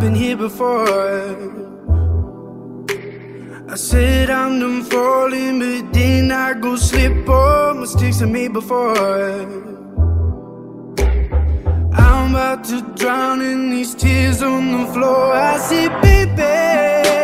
been here before. I said I'm done falling, but then I go slip on mistakes I made before. I'm about to drown in these tears on the floor. I say, baby.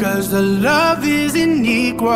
Cause the love isn't equal